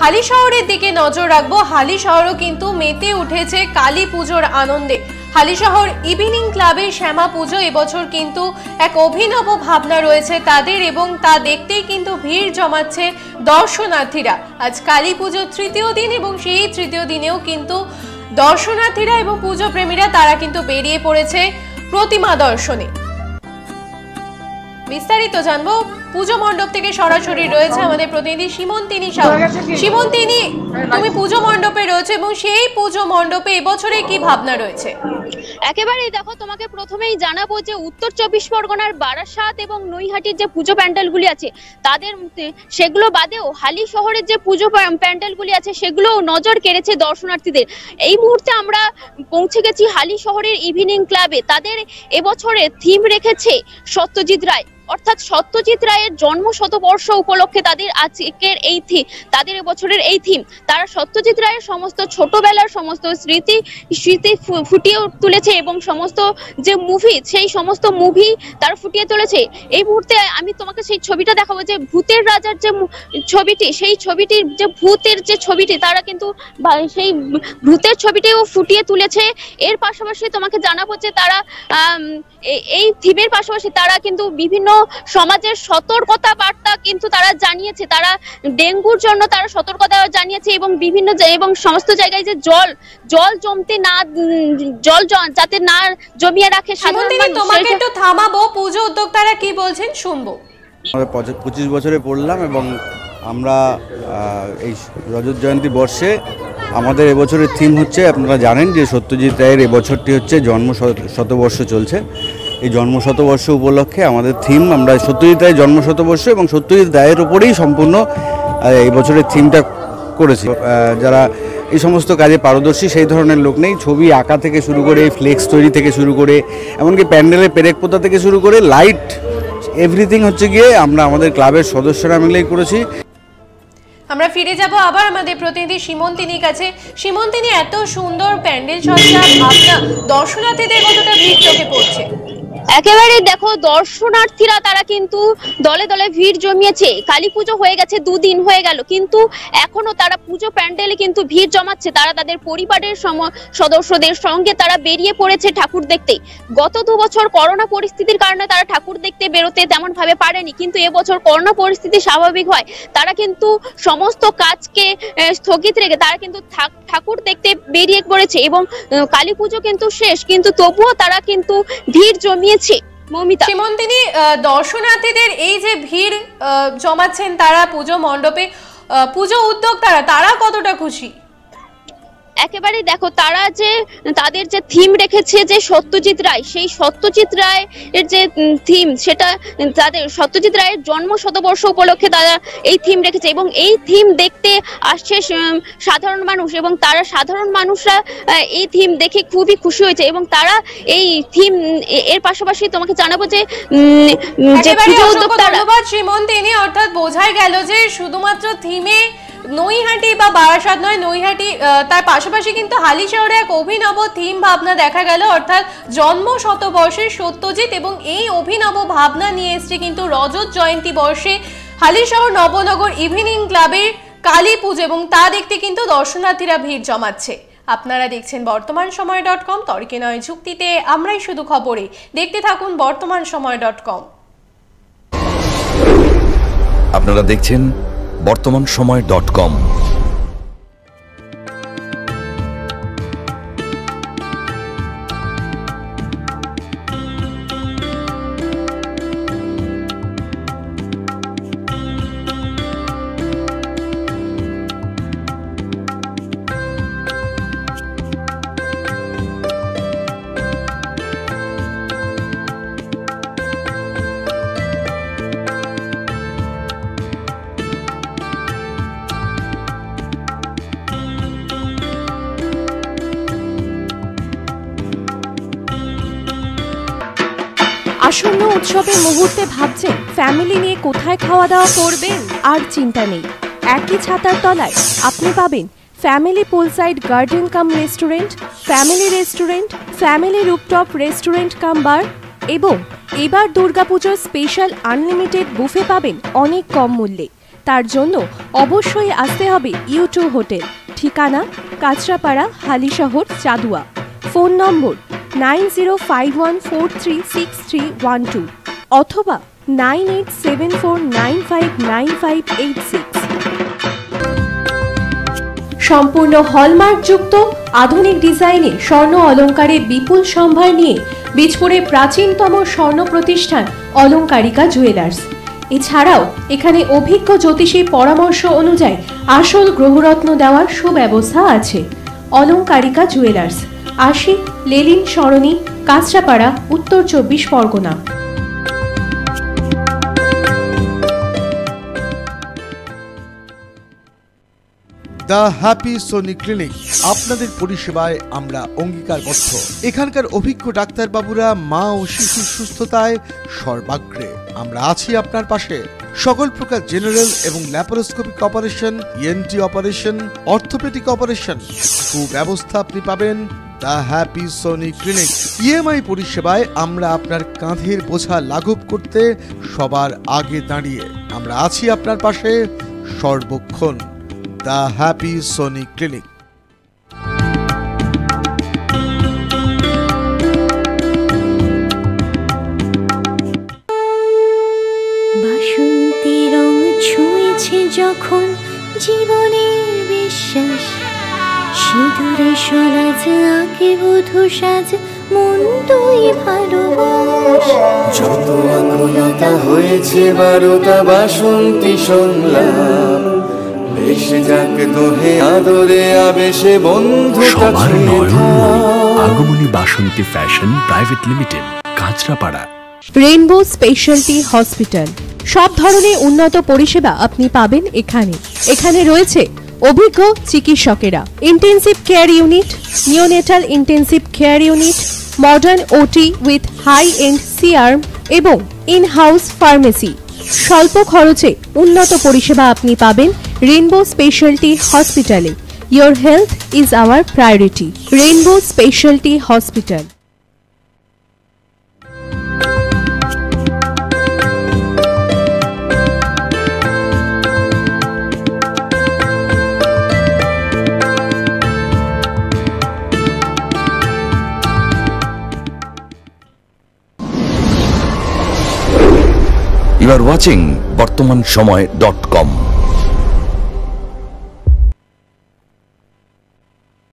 হালি শহরের দিকে নজর রাখব। হালি শহরও কিন্তু মেতে উঠেছে কালী পুজোর আনন্দে। হালি শহর ইভিনিং ক্লাবে শ্যামা পুজো এবছর কিন্তু এক অভিনব ভাবনা রয়েছে তাদের এবং তা দেখতেই কিন্তু ভিড় জমাচ্ছে দর্শনার্থীরা। আজ কালী পুজোর তৃতীয় দিন এবং সেই তৃতীয় দিনেও কিন্তু দর্শনার্থীরা এবং পুজো প্রেমীরা তারা কিন্তু বেরিয়ে পড়েছে প্রতিমা দর্শনে। বিস্তারিত জানব পুজো মণ্ডপ থেকে সরাসরি রয়েছে আমাদের প্রতিনিধি সীমন্তিনী সাউ সীমন্তিনী তুমি পুজো মণ্ডপে রয়েছে এবং সেই পুজো মণ্ডপে এবছরে কি ভাবনা রয়েছে? একেবারেই দেখো তোমাকে প্রথমেই জানাব যে উত্তর চব্বিশ পরগনার বারাসাত এবং নৈহাটির যে পুজো প্যান্ডেলগুলি আছে তাদের মধ্যে সেগুলো বাদেও হালি শহরের যে পুজো প্যান্ডেলগুলি আছে সেগুলো নজর কেড়েছে দর্শনার্থীদের। এই মুহূর্তে আমরা পৌঁছে গেছি হালি শহরের ইভিনিং ক্লাবে। তাদের এবছরে থিম রেখেছে সত্যজিৎ রায়। অর্থাৎ সত্যজিৎ রায়ের জন্ম শতবর্ষ উপলক্ষে তাদের আজকের এই থিম তাদের এবছরের এই থিম। তারা সত্যজিৎ রায়ের সমস্ত ছোটবেলার সমস্ত স্মৃতি স্মৃতি ফুটিয়ে তুলেছে এবং সমস্ত যে মুভি সেই সমস্ত মুভি তারা ফুটিয়ে তুলেছে। এই মুহূর্তে আমি তোমাকে সেই ছবিটা দেখাবো যে ভূতের রাজার যে ছবিটি, সেই ছবিটির যে ভূতের যে ছবিটি, তারা কিন্তু সেই ভূতের ছবিটিও ফুটিয়ে তুলেছে। এর পাশাপাশি তোমাকে জানাব যে তারা এই থিমের পাশাপাশি তারা কিন্তু বিভিন্ন সমাজের সতর্কতা বার্তা কিন্তু তারা জানিয়েছে। তারা ডেঙ্গুর জন্য তারা সতর্কতা জানিয়েছে এবং বিভিন্ন এবং সমস্ত জায়গায় যে জল জল জমতে না জল যাতে না জমিয়ে রাখে তোমাকে একটু থামাবো। পুজো উদ্যোক্তারা কি বলছেন শুনব। আমরা পঁচিশ বছরে পড়লাম এবং আমরা আহ, এই রজত জয়ন্তী বর্ষে আমাদের এবছরের থিম হচ্ছে আপনারা জানেন যে সত্যজিৎ রায়ের এবছরটি হচ্ছে জন্ম শত- শতবর্ষ চলছে। এই জন্মশতবর্ষ উপলক্ষে আমাদের থিম আমরা সত্যজিৎ রায়ের জন্মশতবর্ষ এবং সত্যজিৎ রায়ের ওপরেই সম্পূর্ণ এই বছরের থিমটা করেছি। যারা এই সমস্ত কাজে পারদর্শী, সেই ধরনের লোক নেই। ছবি আঁকা থেকে শুরু করে ফ্লেক্স তৈরি থেকে শুরু করে, এমনকি প্যান্ডেলের পেরেক পোতা থেকে শুরু করে লাইট এভরিথিং হচ্ছে গিয়ে আমরা আমাদের ক্লাবের সদস্যরা মিলেই করেছি। আমরা ফিরে যাব আবার আমাদের প্রতিনিধি সীমন্তিনীর কাছে। সীমন্তিনী, এত সুন্দর প্যান্ডেল সজ্জা ভাবনা, দর্শনার্থীদের কতটা চোখে পড়ছে? একেবারে দেখো দর্শনার্থীরা তারা কিন্তু দলে দলে ভিড় জমিয়েছে। কালী পুজো হয়ে গেছে, দুদিন হয়ে গেল। কিন্তু এখনও তারা পুজো প্যান্ডেলে কিন্তু ভিড় জমাচ্ছে। তারা তাদের পরিবারের সদস্যদের সঙ্গে তারা বেরিয়ে পড়েছে ঠাকুর দেখতে। গত দু বছর করোনা পরিস্থিতির কারণে তারা ঠাকুর দেখতে বেরোতে তেমন ভাবে পারেনি। কিন্তু এবছর করোনা পরিস্থিতি স্বাভাবিক হয়। তারা কিন্তু সমস্ত কাজকে স্থগিত রেখে তারা কিন্তু ঠাক- ঠাকুর দেখতে বেরিয়ে পড়েছে এবং কালী পুজো কিন্তু শেষ। কিন্তু তবুও তারা কিন্তু ভিড় মমিতা। সীমন্তিনী দর্শনার্থীদের এই যে ভিড় জমাচ্ছেন তারা পুজো মণ্ডপে পুজো উদ্যোক্তারা, তারা কতটা খুশি? একেবারে দেখো তারা যে তাদের যে থিম রেখেছে যে সত্যজিৎ রায় সেই সত্যজিৎ রায় এর যে থিম সেটা তাদের সত্যজিৎ রায়ের জন্ম শতবর্ষ উপলক্ষে তারা এই থিম রেখেছে এবং এই থিম দেখতে আসছে সাধারণ মানুষ এবং তারা সাধারণ মানুষরা এই থিম দেখে খুবই খুশি হয়েছে এবং তারা এই থিম এর পাশাপাশি তোমাকে জানাব যে যে পুজো উদ্যোক্তারা ধন্যবাদ সীমন্তিনী অর্থাৎ বোঝাই গেল যে শুধুমাত্র থিমে নৈহাটি বা বারাসাত নয়, নৈহাটি তার পাশাপাশি কিন্তু হালি শহরে এক অভিনব থিম ভাবনা দেখা গেল। অর্থাৎ জন্ম শতবর্ষের সত্যজিৎ এবং এই অভিনব ভাবনা নিয়ে এসছে কিন্তু রজত জয়ন্তী বর্ষে হালিশহর নবনগর ইভিনিং ক্লাবের কালী পুজো এবং তা দেখতে কিন্তু দর্শনার্থীরা ভিড় জমাচ্ছে। আপনারা দেখছেন বর্তমান সময় ডট কম তর্কে নয় যুক্তিতে, আমরাই শুধু খবরে। দেখতে থাকুন বর্তমান সময় ডট কম আপনারা দেখছেন বর্তমান সময় ডট কম। আসন্ন উৎসবের মুহূর্তে ভাবছেন ফ্যামিলি নিয়ে কোথায় খাওয়া দাওয়া করবেন? আর চিন্তা নেই। একই ছাতার তলায় আপনি পাবেন family poolside garden cum restaurant family restaurant family rooftop restaurant cum bar এবং এবার দুর্গাপুজোর স্পেশাল আনলিমিটেড বুফে পাবেন অনেক কম মূল্যে। তার জন্য অবশ্যই আসতে হবে ইউটিউব হোটেল ঠিকানা Kanchrapara, Halisahar, Chadua. Phone number nine zero five one four three six three one two অথবা nine eight seven four nine five nine five eight six. সম্পূর্ণ হলমার্কযুক্ত আধুনিক ডিজাইনে স্বর্ণ অলংকারের বিপুল সম্ভার নিয়ে বীজপুরে প্রাচীনতম স্বর্ণ প্রতিষ্ঠান অলঙ্কারিকা জুয়েলার্স। এছাড়াও এখানে অভিজ্ঞ জ্যোতিষীর পরামর্শ অনুযায়ী আসল গ্রহরত্ন দেওয়ার সুব্যবস্থা আছে। অলঙ্কারিকা জুয়েলার্স। আশি Lenin, Sarani, Kanchrapara, Uttar Chabbish Pargana. The happy Soni clinic আপনাদের পরিষেবায় আমরা অঙ্গীকারবদ্ধ। এখানকার অভিজ্ঞ ডাক্তারবাবুরা মা ও শিশুর সুস্থতায় সর্বাগ্রে। আমরা আছি আপনার পাশে। সকল প্রকার জেনারেল এবং laparoscopic operation ENT operation, orthopaedic operation, সুব্যবস্থা আপনি পাবেন the happy Soni clinic. EMI পরিষেবায় আমরা আপনার কাঁধের বোঝা লাঘব করতে সবার আগে দাঁড়িয়ে। আমরা আছি আপনার পাশে। সর্বক্ষণ দ্য হ্যাপি সোনি ক্লিনিক। আঁকে বধু সাজ মন তুই ভালোবাস। যত আকুলতা হয়েছে বারোটা বাসন্তী সংলাপ যাক দোহে আদরে আবেশে বন্ধু সবার নয়ন Agomoni Basanti fashion private limited Kanchrapara. Rainbow speciality hospital. সব ধরনের উন্নত পরিষেবা আপনি পাবেন এখানে। এখানে রয়েছে অভিজ্ঞ চিকিৎসকেরা। Intensive care unit neonatal intensive care unit modern OT with high end C arm এবং ইন হাউস ফার্মেসি স্বল্প খরচে উন্নত পরিষেবা আপনি পাবেন রেইনবো স্পেশালিটি হসপিটালে your health is our priority rainbow speciality hospital you are watching বর্তমান সময় ডট কম